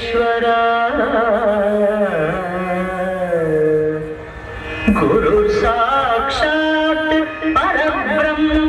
महेश्वरा गुरुः साक्षात् परब्रह्म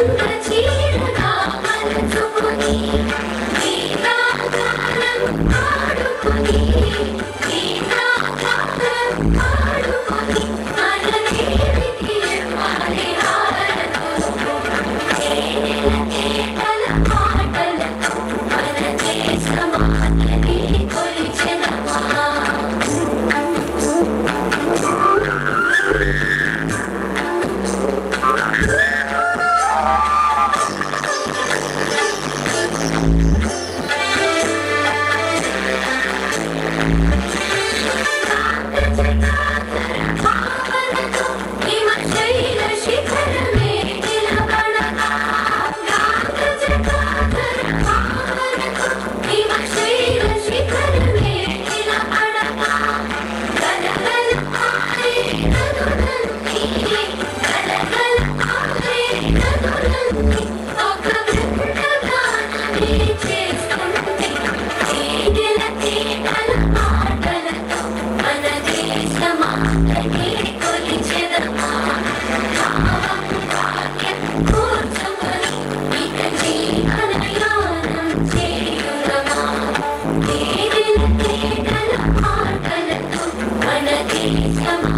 Thank you.